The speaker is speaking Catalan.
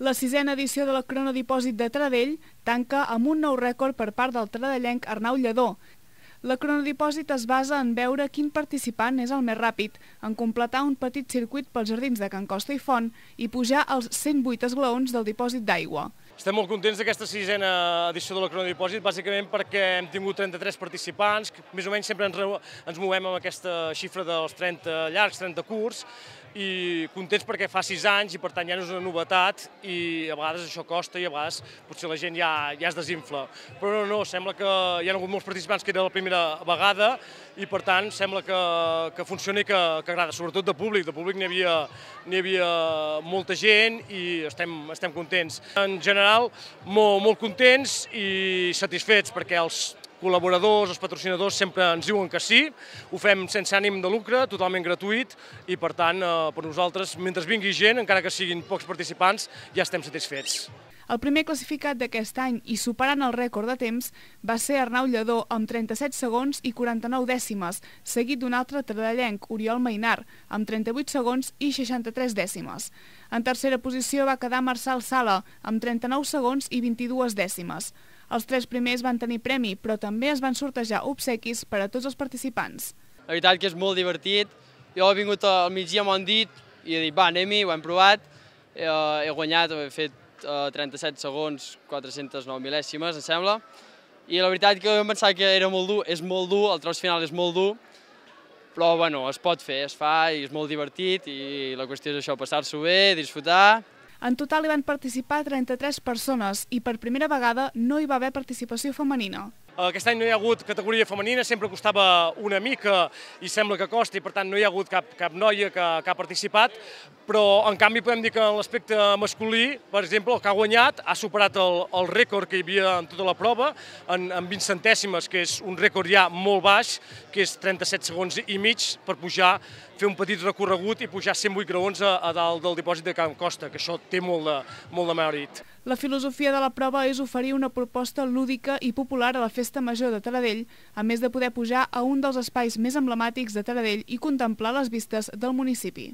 La sisena edició de la cronodipòsit de Taradell tanca amb un nou rècord per part del taradellenc Arnau Lledó. La cronodipòsit es basa en veure quin participant és el més ràpid, en completar un petit circuit pels jardins de Can Costa i Font i pujar als 108 esglaons del dipòsit d'aigua. Estem molt contents d'aquesta sisena edició de la Cronodipòsit, bàsicament perquè hem tingut 33 participants, més o menys sempre ens, ens movem amb aquesta xifra dels 30 llargs, 30 curts, i contents perquè fa 6 anys i per tant ja no és una novetat i a vegades això costa i a vegades potser la gent ja, ja es desinfla. Però no, no, sembla que hi ha hagut molts participants que era la primera vegada i per tant sembla que, que funciona i que, que agrada, sobretot de públic. De públic n'hi havia, havia molta gent i estem, estem contents. En general general molt, molt contents i satisfets perquè els col·laboradors, els patrocinadors sempre ens diuen que sí, ho fem sense ànim de lucre, totalment gratuït i per tant eh, per nosaltres, mentre vingui gent, encara que siguin pocs participants, ja estem satisfets. El primer classificat d'aquest any i superant el rècord de temps va ser Arnau Lledó amb 37 segons i 49 dècimes, seguit d'un altre taradellenc, Oriol Mainar, amb 38 segons i 63 dècimes. En tercera posició va quedar Marçal Sala, amb 39 segons i 22 dècimes. Els tres primers van tenir premi, però també es van sortejar obsequis per a tots els participants. La veritat que és molt divertit. Jo he vingut al migdia, m'ho han dit, i he dit, va, anem-hi, ho hem provat. Eh, he guanyat, he fet 37 eh, segons, 409 mil·lèsimes, em sembla. I la veritat que jo pensava que era molt dur, és molt dur, el tros final és molt dur, però bueno, es pot fer, es fa i és molt divertit i la qüestió és això, passar-s'ho bé, disfrutar. En total hi van participar 33 persones i per primera vegada no hi va haver participació femenina. Aquest any no hi ha hagut categoria femenina, sempre costava una mica i sembla que costa i per tant no hi ha hagut cap, cap noia que, que ha participat, però en canvi podem dir que en l'aspecte masculí, per exemple, el que ha guanyat ha superat el, el rècord que hi havia en tota la prova, en, en 20 centèsimes, que és un rècord ja molt baix, que és 37 segons i mig per pujar, fer un petit recorregut i pujar 108 graons a, a dalt del dipòsit de Can Costa, que això té molt de, molt de mèrit. La filosofia de la prova és oferir una proposta lúdica i popular a la Festa Major de Taradell, a més de poder pujar a un dels espais més emblemàtics de Taradell i contemplar les vistes del municipi.